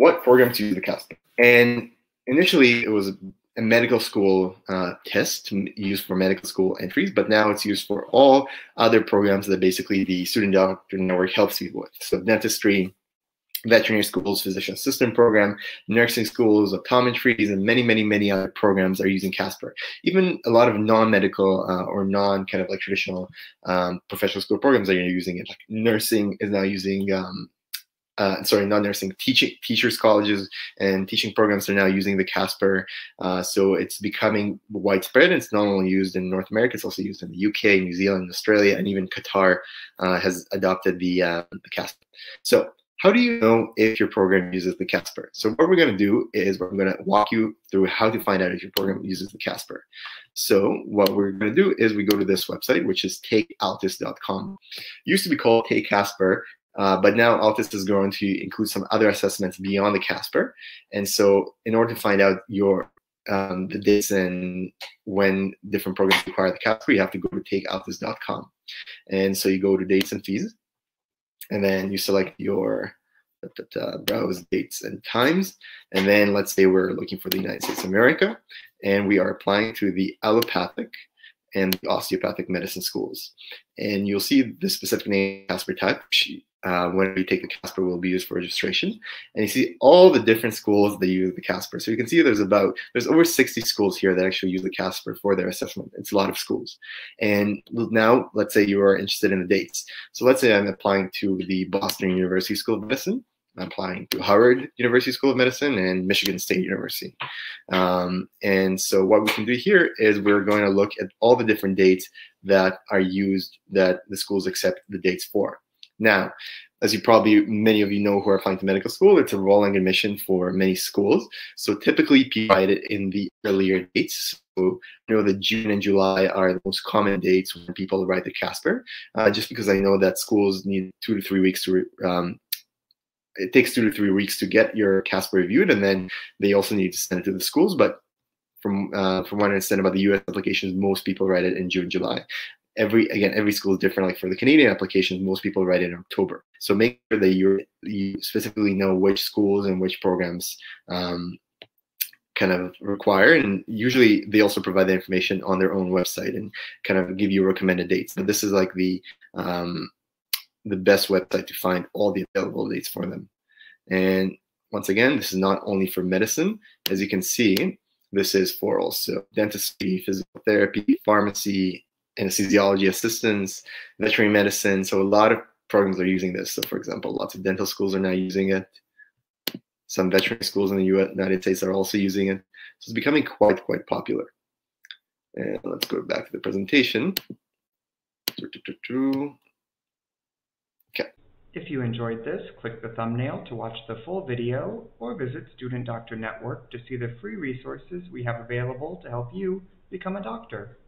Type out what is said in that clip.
what programs use the Casper? And initially, it was a medical school uh, test used for medical school entries, but now it's used for all other programs that basically the Student Doctor Network helps you with. So dentistry, veterinary schools, physician assistant program, nursing schools, optometries, and many, many, many other programs are using Casper. Even a lot of non-medical uh, or non kind of like traditional um, professional school programs are using it. Like nursing is now using um, uh, sorry, not nursing, teaching teachers colleges and teaching programs are now using the Casper. Uh, so it's becoming widespread. It's not only used in North America; it's also used in the UK, New Zealand, Australia, and even Qatar uh, has adopted the uh, the Casper. So how do you know if your program uses the Casper? So what we're going to do is we're going to walk you through how to find out if your program uses the Casper. So what we're going to do is we go to this website, which is takealtus.com. Used to be called Take Casper, uh, but now Altus is going to include some other assessments beyond the Casper. And so in order to find out your um, the dates and when different programs require the Casper, you have to go to takealtus.com. And so you go to dates and fees, and then you select your browse dates and times. And then let's say we're looking for the United States of America, and we are applying to the allopathic and osteopathic medicine schools. And you'll see the specific name Casper type, uh, when we take the Casper will be used for registration. And you see all the different schools that use the Casper. So you can see there's about, there's over 60 schools here that actually use the Casper for their assessment. It's a lot of schools. And now let's say you are interested in the dates. So let's say I'm applying to the Boston University School of Medicine. I'm applying to Harvard University School of Medicine and Michigan State University. Um, and so what we can do here is we're going to look at all the different dates that are used that the schools accept the dates for. Now, as you probably many of you know who are applying to medical school, it's a rolling admission for many schools. So typically people write it in the earlier dates. So you know that June and July are the most common dates when people write the Casper, uh, just because I know that schools need two to three weeks to um, it takes two to three weeks to get your Casper reviewed, and then they also need to send it to the schools. But from uh, from what I understand about the U.S. applications, most people write it in June, July every again every school is different. Like for the canadian applications most people write in october. So make sure that you you specifically know which schools and which programs um, kind of require. And usually they also provide the information on their own website and kind of give you recommended dates. But this is like the um, the best website to find all the available dates for them. And once again this is not only for medicine. As you can see this is for also dentistry physical therapy pharmacy anesthesiology assistants, veterinary medicine. So a lot of programs are using this. So for example, lots of dental schools are now using it. Some veterinary schools in the United States are also using it. So it's becoming quite, quite popular. And let's go back to the presentation. Okay. If you enjoyed this, click the thumbnail to watch the full video or visit Student Doctor Network to see the free resources we have available to help you become a doctor.